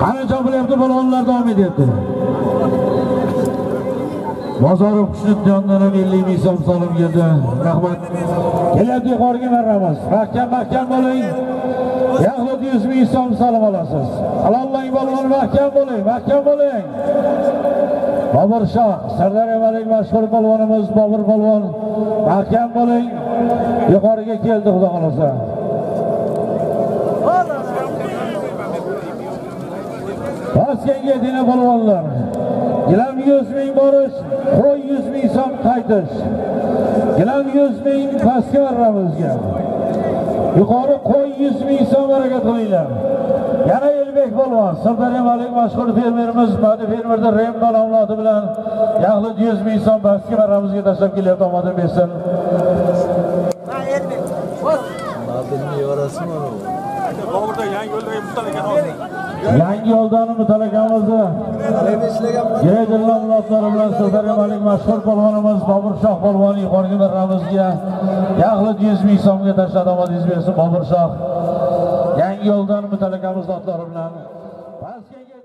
qani chopilyapti balonlar davom etyapti. Bozorov xushnudjondan milliy ming so'm solim rahmat. Keladi yuqoriga marramiz. Mahkam mahkam bo'ling. Yaxlit yuz ming so'm solim olasiz. Halollang balvon mahkam bo'ling mahkam bo'ling. Bobur shoh sirdaryomalik mashhur polvonimiz bobur polvon mahkam bo'ling. Yuqoriga keldi xudo xolasa. Toshkentga dina polvonlar. Gilam 100 ming borish, qo'y 100 ming so'm qaytish. Gilam 100 ming pastga marramizga. Yuqori qo'y 100 ming so'm harakat qilinglar. Yana Elbek polvon, Sirdaryo malik mashhur fermerimiz Madi fermerda Remdon avlodi bilan yaxlit 100 ming so'm pastga marramizga tashlab kelyapti, omadin bersin. Madilni yorasimi? Boburda yangi yo'ldagi mutal ekan hozir. Yangi yo'ldan mutal akamizni Qalaymi mulotlari bilan sirdaryomalik mashhur polvonimiz Bobur Shoh polvon yuqoriga marramizga yaxlit 100 ming so'mga tashladi omadingiz bersin Bobur Shoh. Yangi yo'ldan mutal akamiz otlari bilan. Pastga